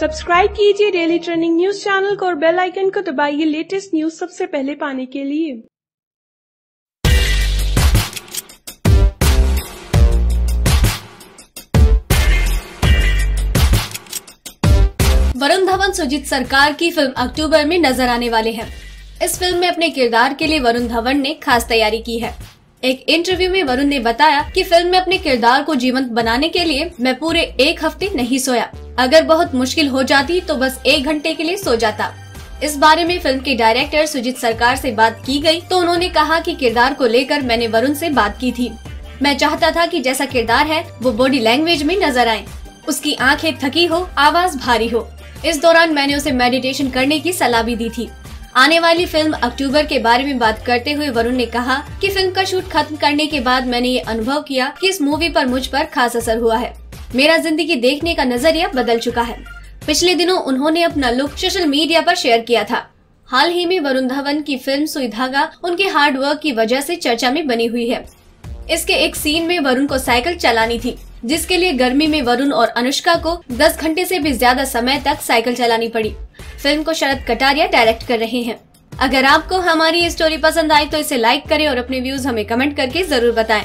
Subscribe कीजिए daily trending news channel को और बेल आइकन को दबाइए लेटेस्ट न्यूज़ सबसे पहले पाने के लिए। वरुण धवन सुजीत सरकार की फ़िल्म अक्टूबर में नज़र आने वाले हैं। इस फ़िल्म में अपने किरदार के लिए वरुण धवन ने खास तैयारी की है। एक इंटरव्यू में वरुण ने बताया कि फ़िल्म में अपने किरदार को जीवंत बनाने के लिए मैं पूरे एक हफ़्ते नहीं सोया। अगर बहुत मुश्किल हो जाती तो बस एक घंटे के लिए सो जाता। इस बारे में फ़िल्म के डायरेक्टर सुजीत सरकार से बात की गई तो उन्होंने कहा कि किरदार को लेकर मैंने वरुण से बात की थी। मैं चाहता था कि जैसा किरदार है, वो बॉडी लैंग्वेज में नज़र आए। उसकी आँखें थकी हो, आवाज़ भारी हो। इस दौरान मैंने उसे मेडिटेशन करने की सलाह भी दी थी। आने वाली फ़िल्म अक्टूबर के बारे में बात करते हुए वरुण ने कहा कि फ़िल्म का शूट खत्म करने के बाद मैंने ये अनुभव किया कि इस मूवी पर मुझ पर खास असर हुआ है। मेरा ज़िंदगी देखने का नज़रिया बदल चुका है। पिछले दिनों उन्होंने अपना लुक सोशल मीडिया पर शेयर किया था। हाल ही में वरुण धवन की फ़िल्म सुई धागा उनके हार्ड वर्क की वजह से चर्चा में बनी हुई है। इसके एक सीन में वरुण को साइकिल चलानी थी, जिसके लिए गर्मी में वरुण और अनुष्का को 10 घंटे से भी ज़्यादा समय तक साइकिल चलानी पड़ी। फ़िल्म को शरद कटारिया डायरेक्ट कर रहे हैं। अगर आपको हमारी ये स्टोरी पसंद आई तो इसे लाइक करें और अपने व्यूज़ हमें कमेंट करके ज़रूर बताएँ।